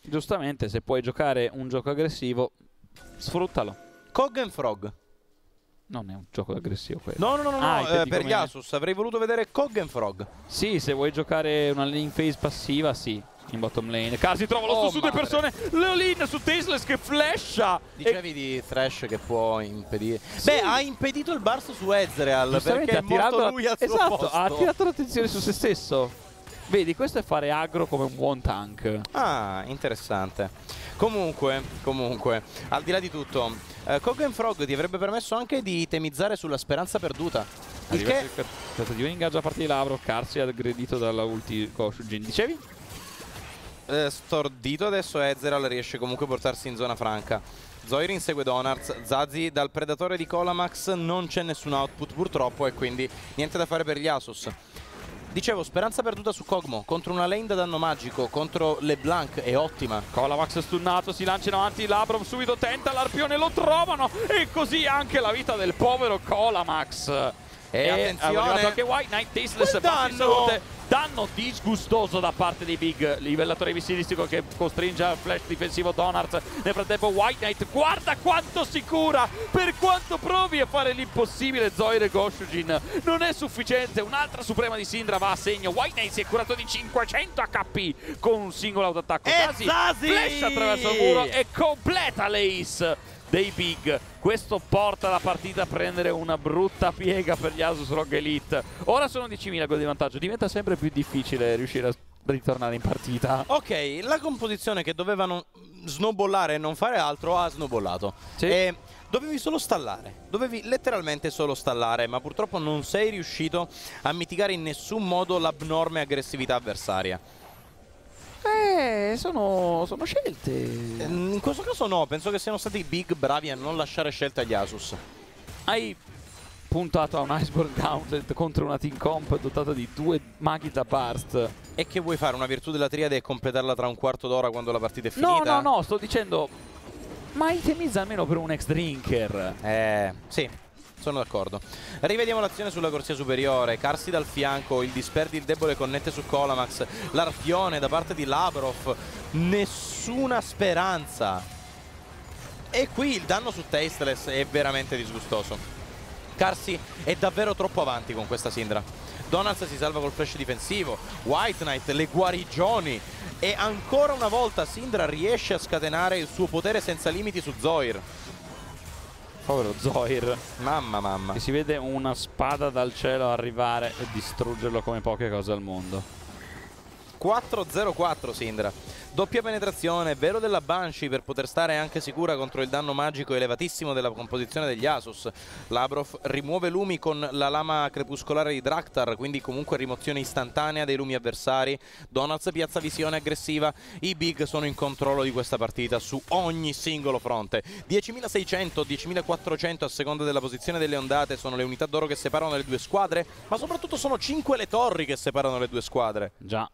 Giustamente, se puoi giocare un gioco aggressivo, sfruttalo. Cog and Frog. Non è un gioco aggressivo quello. No, no, no, no, Ah, no, eh, per come- gli Asus avrei voluto vedere Cog and Frog. Sì, se vuoi giocare una lane phase passiva, sì. In bottom lane. Casi trova lo Oh, su due persone. Leolin su Tasteless che flasha. E Dicevi di Thresh che può impedire. Beh, ha impedito il burst su Ezreal perché ha è morto tirato, lui al suo esatto, posto. ha tirato l'attenzione su se stesso. Vedi, questo è fare aggro come un buon tank. Ah, interessante. Comunque, comunque, al di là di tutto, eh, Kogan Frog ti avrebbe permesso anche di temizzare sulla speranza perduta. Il che tentativo di ingaggio a parte di Labro. Carsi aggredito dalla ulti Koshujin. Dicevi? eh, stordito adesso Ezreal riesce comunque a portarsi in zona franca. Zoir insegue Donards, Zazi dal predatore di Colamax non c'è nessun output purtroppo e quindi niente da fare per gli Asus. Dicevo, speranza perduta su Kogmo contro una lane da danno magico, contro LeBlanc è ottima. Colamax stunnato, si lanciano avanti, Labrov subito tenta l'arpione, lo trovano e così anche la vita del povero Colamax. E attenzione. è arrivato anche White Knight, Tasteless, in danno! Danno disgustoso da parte dei big, livellatore missilistico che costringe al flash difensivo Donards. Nel frattempo White Knight guarda quanto si cura, per quanto provi a fare l'impossibile Zoir e Goshujin. Non è sufficiente, un'altra suprema di Sindra va a segno. White Knight si è curato di 500 HP con un singolo autoattacco. Zazi! flash attraverso il muro e completa l'ace dei big. Questo porta la partita a prendere una brutta piega per gli Asus Rogue Elite. Ora sono 10.000 gol di vantaggio, diventa sempre più difficile riuscire a ritornare in partita. Ok, la composizione che dovevano snowballare e non fare altro ha snowballato. Sì. E dovevi solo stallare, dovevi letteralmente solo stallare, ma purtroppo non sei riuscito a mitigare in nessun modo l'abnorme aggressività avversaria. Eh, sono, sono scelte. In questo caso no, penso che siano stati i big bravi a non lasciare scelte agli Asus. Hai puntato a un Iceborne Gauntlet contro una team comp dotata di due maghi da burst. E che vuoi fare? Una virtù della triade e completarla tra un quarto d'ora quando la partita è No, finita? no, no, sto dicendo. Ma itemizza almeno per un ex drinker. Eh, sì, sono d'accordo. Rivediamo l'azione sulla corsia superiore. Carsi dal fianco, il disperdi, il debole connette su Colamax. L'arpione da parte di Labrov. Nessuna speranza. E qui il danno su Tasteless è veramente disgustoso. Carsi è davvero troppo avanti con questa Sindra. Donalds si salva col flash difensivo. White Knight, le guarigioni. E ancora una volta Sindra riesce a scatenare il suo potere senza limiti su Zoir. Povero Zoir. Mamma mamma. E si vede una spada dal cielo arrivare e distruggerlo come poche cose al mondo. 4-0-4 Sindra. Doppia penetrazione, velo della Banshee per poter stare anche sicura contro il danno magico elevatissimo della composizione degli Asus. Labrov rimuove lumi con la lama crepuscolare di Draktar, quindi comunque rimozione istantanea dei lumi avversari. Donalds piazza visione aggressiva. I big sono in controllo di questa partita su ogni singolo fronte. 10.600, 10.400 a seconda della posizione delle ondate sono le unità d'oro che separano le due squadre, ma soprattutto sono 5 le torri che separano le due squadre. Già.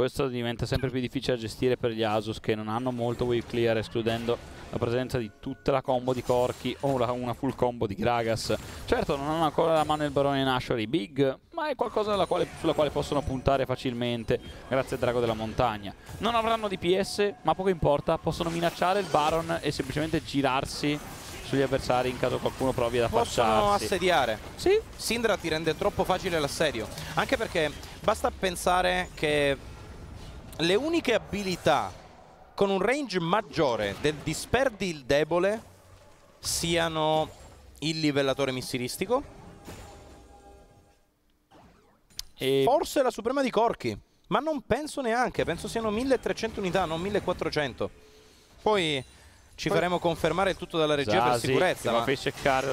Questo diventa sempre più difficile da gestire per gli Asus che non hanno molto wave clear escludendo la presenza di tutta la combo di Corki o una full combo di Gragas. Certo non hanno ancora la mano il barone Nashori Big, ma è qualcosa quale, sulla quale possono puntare facilmente grazie al drago della montagna. Non avranno DPS, ma poco importa, possono minacciare il Baron e semplicemente girarsi sugli avversari in caso qualcuno provi ad affacciarsi. Possono assediare. Sì. Sindra ti rende troppo facile l'assedio, anche perché basta pensare che le uniche abilità con un range maggiore del disperdi il debole siano il livellatore missilistico e forse la suprema di Corki ma non penso neanche penso siano 1300 unità non 1400 poi ci faremo confermare tutto dalla regia Zasi, per sicurezza. Ma fece seccare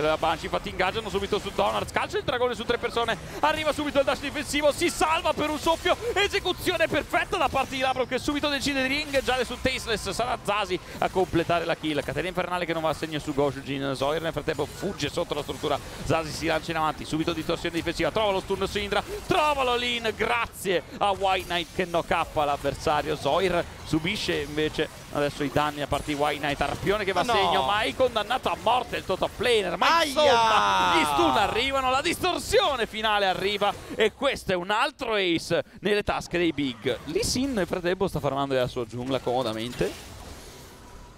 la Banshee, infatti ingaggiano subito su Donald, calcia il dragone su tre persone, arriva subito il dash difensivo, si salva per un soffio, esecuzione perfetta da parte di Labro che subito decide di ringaggiare su Tasteless, sarà Zasi a completare la kill. Caterina Infernale che non va a segno su Goshujin, Zoir nel frattempo fugge sotto la struttura, Zasi si lancia in avanti, subito di torsione difensiva, trova lo stun su Indra, trova l'Olin, grazie a White Knight che knock up l'avversario, Zoir subisce invece adesso i danni a parte di White Knight Arpione che va a no. segno mai condannato a morte il top Planer ma Aia! insomma gli stun arrivano la distorsione finale arriva e questo è un altro ace nelle tasche dei big Lee Sin nel frattempo sta farmando la sua giungla comodamente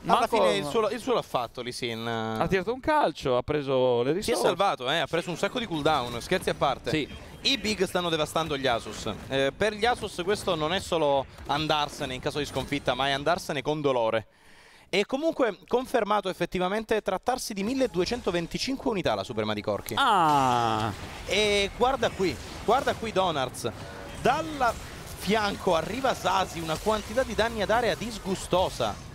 alla fine il suo, il suo l'ha fatto Lisin. Ha tirato un calcio, ha preso le risorse. Si è salvato, eh? ha preso un sacco di cooldown, scherzi a parte. Sì. I big stanno devastando gli Asus. Eh, per gli Asus questo non è solo andarsene in caso di sconfitta, ma è andarsene con dolore. E comunque confermato effettivamente trattarsi di 1225 unità la Suprema di Corki. Ah! E guarda qui, guarda qui Donards. Dal fianco arriva Sasi, una quantità di danni ad area disgustosa.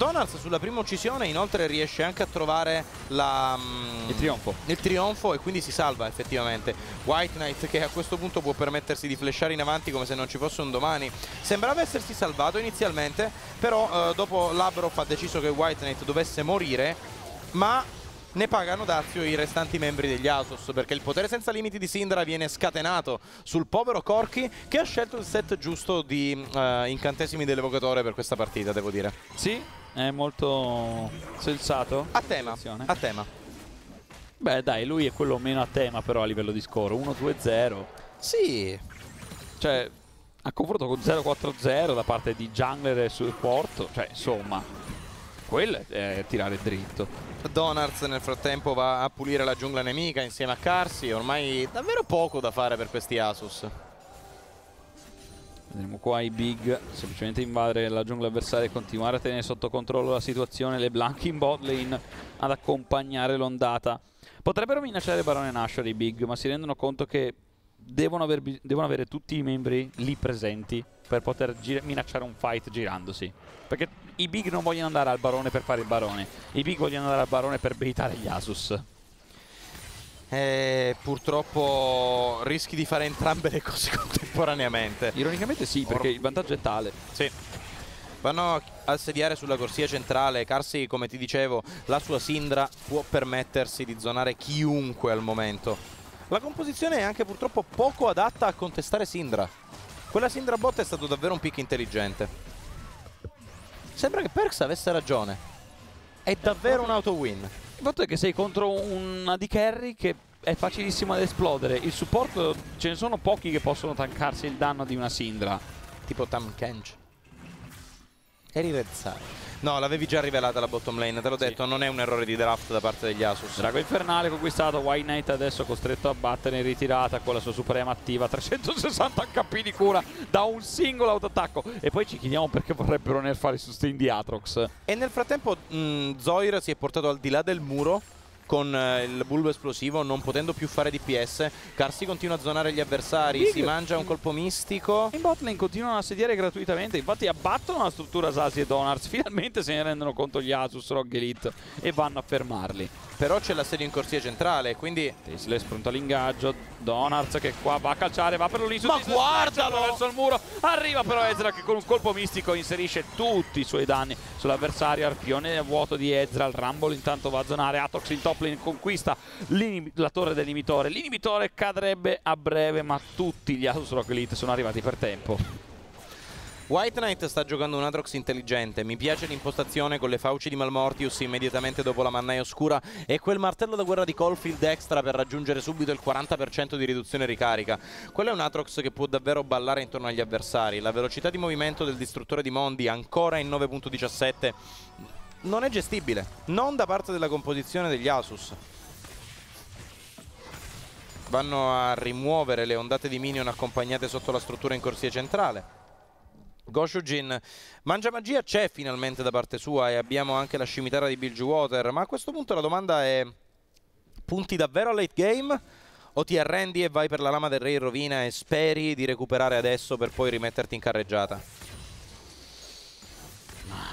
Donalds sulla prima uccisione inoltre riesce anche a trovare la, mm, il, trionfo. il trionfo e quindi si salva effettivamente. White Knight che a questo punto può permettersi di flashare in avanti come se non ci fosse un domani. Sembrava essersi salvato inizialmente, però eh, dopo Labroff ha deciso che White Knight dovesse morire, ma ne pagano dazio i restanti membri degli Asos perché il potere senza limiti di Sindra viene scatenato sul povero Corki che ha scelto il set giusto di uh, incantesimi dell'evocatore per questa partita devo dire sì è molto sensato. A tema a tema. Beh dai lui è quello meno a tema però a livello di score. 1-2-0 sì. Cioè a confronto con 0-4-0 da parte di jungler e supporto cioè insomma quello è tirare dritto. Donards nel frattempo va a pulire la giungla nemica insieme a Carsi, ormai davvero poco da fare per questi Asus. Vedremo qua i big semplicemente invadere la giungla avversaria e continuare a tenere sotto controllo la situazione. Le Blanche in bot lane ad accompagnare l'ondata. Potrebbero minacciare Barone Nashor i big, ma si rendono conto che devono, aver, devono avere tutti i membri lì presenti per poter minacciare un fight girandosi. Perché i big non vogliono andare al barone per fare il barone, i big vogliono andare al barone per baitare gli Asus. Eh, purtroppo rischi di fare entrambe le cose contemporaneamente. Ironicamente sì, perché Or il vantaggio è tale. Sì. Vanno a assediare sulla corsia centrale. Carsi, come ti dicevo, la sua Sindra può permettersi di zonare chiunque al momento. La composizione è anche purtroppo poco adatta a contestare Sindra. Quella Sindra bot è stato davvero un pick intelligente. Sembra che Perks avesse ragione. È davvero un auto win. Il fatto è che sei contro una di carry che è facilissimo ad esplodere. Il supporto ce ne sono pochi che possono tankarsi il danno di una Sindra. Tipo Tam Kench. Eri Rezzare. No, l'avevi già rivelata la bottom lane, te l'ho sì. detto, non è un errore di draft da parte degli Asus. Drago Infernale conquistato, White Knight adesso costretto a battere in ritirata con la sua suprema attiva, 360 HP di cura da un singolo autoattacco. E poi ci chiediamo perché vorrebbero nerfare i sustain di Atrox. E nel frattempo mh, Zoir si è portato al di là del muro con eh, il bulbo esplosivo non potendo più fare DPS Carsi continua a zonare gli avversari Big. si mangia un colpo mistico. In botlane continuano a assediare gratuitamente infatti abbattono la struttura Sasi e Donards finalmente se ne rendono conto gli Asus Rogue Elite e vanno a fermarli. Però c'è l'assedio in corsia centrale quindi Tesla pronto all'ingaggio Donards che qua va a calciare va per l'Ulisus ma guardalo! verso il muro arriva però Ezra che con un colpo mistico inserisce tutti i suoi danni sull'avversario Arpione vuoto di Ezra il Rumble intanto va a zonare Atox in top lane, conquista la torre dell'inibitore. L'inibitore cadrebbe a breve, ma tutti gli Asus Rock Elite sono arrivati per tempo. White Knight sta giocando un Atrox intelligente, mi piace l'impostazione con le fauci di Malmortius immediatamente dopo la mannaia oscura e quel martello da guerra di Caulfield extra per raggiungere subito il 40% di riduzione ricarica. Quello è un Atrox che può davvero ballare intorno agli avversari, la velocità di movimento del distruttore di mondi ancora in 9.17 non è gestibile, non da parte della composizione degli Asus. Vanno a rimuovere le ondate di minion accompagnate sotto la struttura in corsia centrale. Goshujin mangia magia c'è finalmente da parte sua e abbiamo anche la scimitara di Bilgewater ma a questo punto la domanda è punti davvero a late game? O ti arrendi e vai per la lama del re in rovina e speri di recuperare adesso per poi rimetterti in carreggiata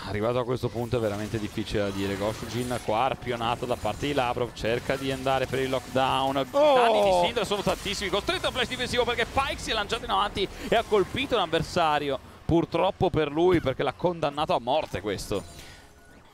arrivato a questo punto è veramente difficile da dire Goshujin qua arpionato da parte di Labrov cerca di andare per il lockdown oh! danni di Syndra sono tantissimi costretto a flash difensivo perché Pike si è lanciato in avanti e ha colpito un avversario purtroppo per lui perché l'ha condannato a morte questo.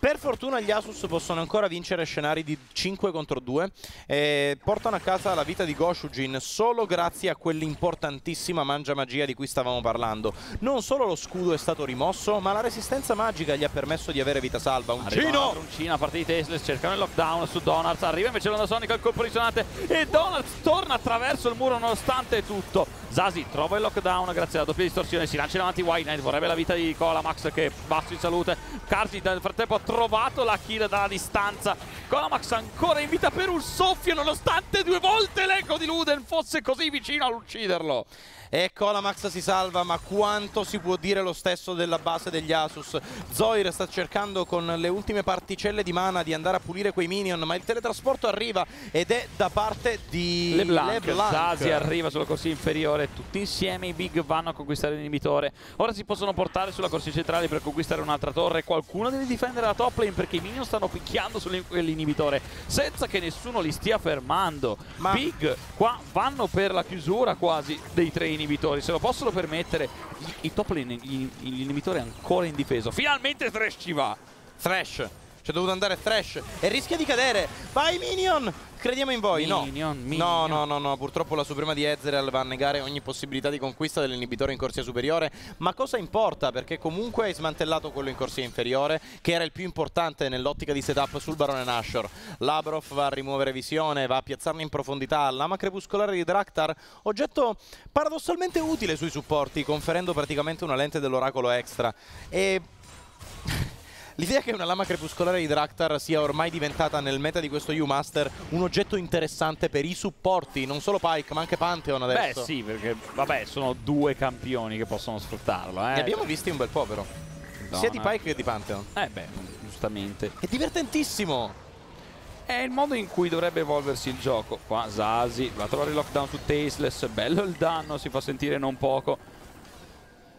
Per fortuna gli Asus possono ancora vincere scenari di 5 contro 2 e portano a casa la vita di Goshujin solo grazie a quell'importantissima mangia magia di cui stavamo parlando. Non solo lo scudo è stato rimosso, ma la resistenza magica gli ha permesso di avere vita salva. Un cino! Uncino a parte di Teslas, cercano il lockdown su Donards, arriva invece l'onda sonica, il colpo risonante e Donards torna attraverso il muro nonostante tutto. Zazi trova il lockdown grazie alla doppia distorsione, si lancia in avanti White Knight, vorrebbe la vita di Colamax che è basso in salute. Carsi nel frattempo ha trovato la kill dalla distanza. Colamax ancora in vita per un soffio nonostante due volte l'eco di Luden fosse così vicino all'ucciderlo. E Colamax si salva, ma quanto si può dire lo stesso della base degli Asus? Zoir sta cercando con le ultime particelle di mana di andare a pulire quei minion, ma il teletrasporto arriva ed è da parte di LeBlanc. LeBlanc. Zazi arriva sulla corsia inferiore, tutti insieme i big vanno a conquistare l'inibitore. Ora si possono portare sulla corsia centrale per conquistare un'altra torre. Qualcuno deve difendere la top lane perché i minion stanno picchiando sull'inibitore senza che nessuno li stia fermando. Ma... Big qua vanno per la chiusura quasi dei tre inibitori, se lo possono permettere. I top lane, l'inibitore è ancora indifeso. Finalmente Thresh ci va. Thresh c'è dovuto andare Thresh e rischia di cadere. Vai Minion! Crediamo in voi, minion, no. Minion. No, no, no, no, purtroppo la Suprema di Ezreal va a negare ogni possibilità di conquista dell'inibitore in corsia superiore, ma cosa importa? Perché comunque hai smantellato quello in corsia inferiore, che era il più importante nell'ottica di setup sul Barone Nashor. Labrov va a rimuovere visione, va a piazzarne in profondità, lama crepuscolare di Draktar, oggetto paradossalmente utile sui supporti, conferendo praticamente una lente dell'oracolo extra. E... L'idea che una lama crepuscolare di Draktar sia ormai diventata nel meta di questo U-Master un oggetto interessante per i supporti, non solo Pike ma anche Pantheon adesso. Beh sì, perché vabbè sono due campioni che possono sfruttarlo. Eh. Ne abbiamo visti un bel po' però. Donna. Sia di Pike che di Pantheon. Eh beh, giustamente. È divertentissimo! È il modo in cui dovrebbe evolversi il gioco. Qua Zazi va a trovare il lockdown su Tasteless, bello il danno, si fa sentire non poco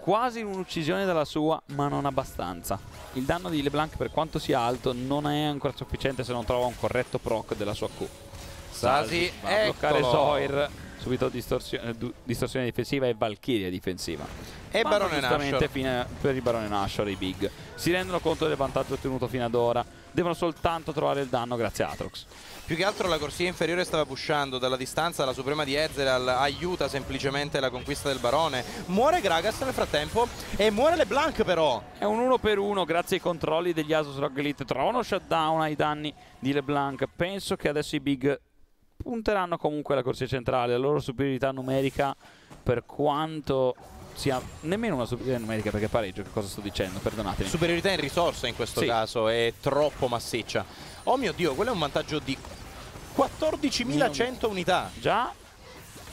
quasi un'uccisione dalla sua, ma non abbastanza. Il danno di LeBlanc, per quanto sia alto, non è ancora sufficiente se non trova un corretto proc della sua Q. Sasi, va a bloccare Zoir, subito distorsione, distorsione, difensiva e Valkyria difensiva. E ma Barone Nashor. Per il Barone Nashor i big. Si rendono conto del vantaggio ottenuto fino ad ora, devono soltanto trovare il danno grazie a Atrox. Più che altro la corsia inferiore stava pushando dalla distanza, la Suprema di Ezreal aiuta semplicemente la conquista del Barone. Muore Gragas nel frattempo e muore LeBlanc però. È un 1 per 1 grazie ai controlli degli Asus Rock Elite. Trovano shutdown ai danni di LeBlanc. Penso che adesso i big punteranno comunque alla corsia centrale. La loro superiorità numerica per quanto sia nemmeno una superiorità numerica perché pareggio, che cosa sto dicendo? Perdonatemi. Superiorità in risorsa in questo sì. caso è troppo massiccia. Oh mio Dio, quello è un vantaggio di 14.100 unità. Già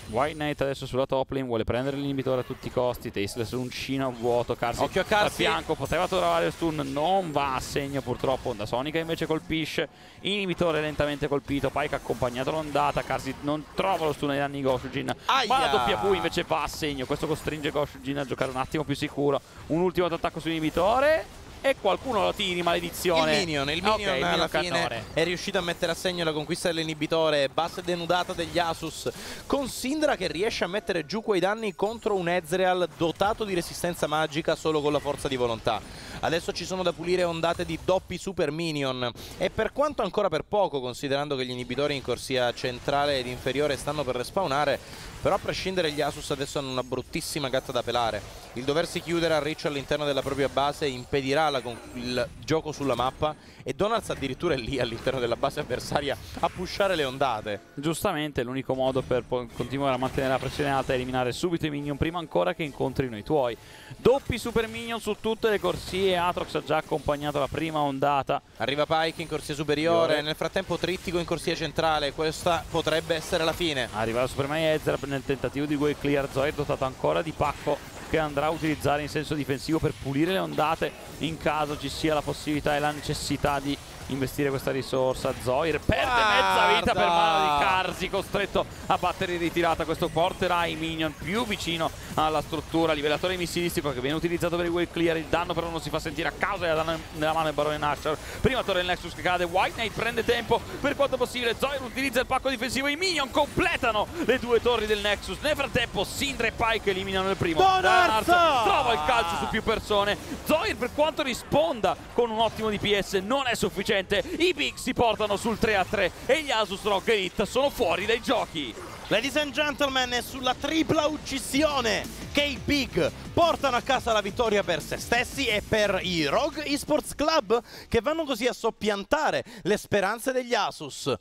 White Knight adesso sulla top lane vuole prendere l'inibitore a tutti i costi Tasteless uncino a vuoto Carsi Occhio a Carsi. al fianco poteva trovare il stun non va a segno purtroppo Onda Sonica invece colpisce inibitore lentamente colpito Pike accompagnato l'ondata Carsi non trova lo stun ai danni di Goshujin ma la W invece va a segno questo costringe Goshujin a giocare un attimo più sicuro un ultimo attacco sull'inibitore e qualcuno lo tiri, maledizione. Il Minion, il Minion okay, il alla minion fine cannone. è riuscito a mettere a segno la conquista dell'inibitore, base denudata degli Asus, con Syndra che riesce a mettere giù quei danni contro un Ezreal dotato di resistenza magica solo con la forza di volontà. Adesso ci sono da pulire ondate di doppi super minion e per quanto ancora per poco, considerando che gli inibitori in corsia centrale ed inferiore stanno per respawnare, però a prescindere gli Asus adesso hanno una bruttissima gatta da pelare. Il doversi chiudere a riccio all'interno della propria base impedirà il gioco sulla mappa e Donalds addirittura è lì all'interno della base avversaria a pushare le ondate. Giustamente l'unico modo per continuare a mantenere la pressione alta è eliminare subito i minion prima ancora che incontrino i tuoi. Doppi super minion su tutte le corsie, Atrox ha già accompagnato la prima ondata. Arriva Pike in corsia superiore, nel frattempo Trittico in corsia centrale, questa potrebbe essere la fine. Arriva la Super Ezra nel tentativo di Way Clear Zoe dotato ancora di pacco che andrà a utilizzare in senso difensivo per pulire le ondate in caso ci sia la possibilità e la necessità di investire questa risorsa. Zoir perde Guarda! mezza vita per mano di Carsi, costretto a battere in ritirata. Questo porterà i minion più vicino alla struttura. Livellatore missilistico che viene utilizzato per il wave clear. Il danno però non si fa sentire a causa della danno nella mano del barone Nashor. Prima torre il Nexus che cade. White Knight prende tempo per quanto possibile. Zoir utilizza il pacco difensivo. I minion completano le due torri del Nexus. Nel frattempo, Sindra e Pike eliminano il primo. Donarz! Donarz trova il calcio su più persone. Zoir, per quanto risponda con un ottimo DPS, non è sufficiente. I Big si portano sul 3-3 e gli Asus Rock Elite sono fuori dai giochi. Ladies and gentlemen, è sulla tripla uccisione che i Big portano a casa la vittoria per se stessi e per i Rogue Esports Club che vanno così a soppiantare le speranze degli Asus.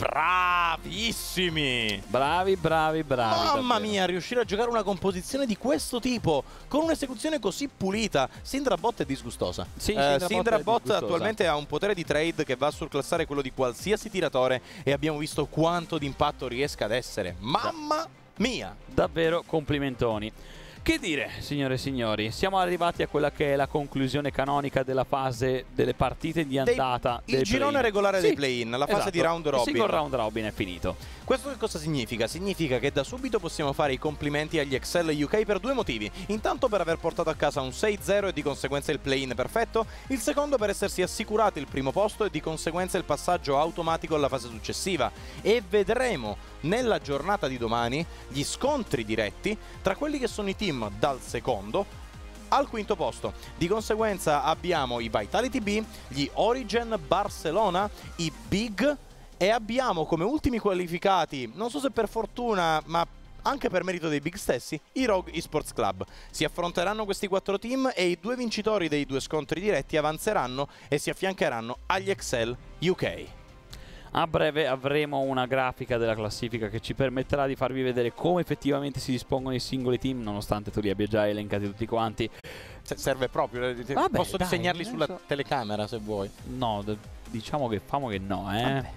Bravissimi! Bravi, bravi, bravi. Mamma davvero. mia, riuscire a giocare una composizione di questo tipo con un'esecuzione così pulita. Syndra Bot è disgustosa. Sì, Eh, Syndra Bot attualmente ha un potere di trade che va a surclassare quello di qualsiasi tiratore e abbiamo visto quanto d'impatto riesca ad essere. Mamma mia! Davvero complimentoni. Che dire, signore e signori, siamo arrivati a quella che è la conclusione canonica della fase delle partite di Dei- andata. il del girone regolare Sì, dei play-in, la fase esatto. di round Il robin. single round robin è finito. Questo che cosa significa? Significa che da subito possiamo fare i complimenti agli Excel UK per due motivi. Intanto per aver portato a casa un 6-0 e di conseguenza il play-in perfetto, il secondo per essersi assicurati il primo posto e di conseguenza il passaggio automatico alla fase successiva. E vedremo nella giornata di domani gli scontri diretti tra quelli che sono i team dal secondo al quinto posto. Di conseguenza abbiamo i Vitality B, gli Origin Barcelona, i Big e abbiamo come ultimi qualificati, non so se per fortuna, ma anche per merito dei Big stessi, i Rogue Esports Club. Si affronteranno questi quattro team e i due vincitori dei due scontri diretti avanzeranno e si affiancheranno agli Excel UK. A breve avremo una grafica della classifica che ci permetterà di farvi vedere come effettivamente si dispongono i singoli team, nonostante tu li abbia già elencati tutti quanti. Se- serve proprio, eh, Vabbè, posso dai, disegnarli sulla adesso- telecamera se vuoi. No, diciamo che famo che no, eh. Vabbè,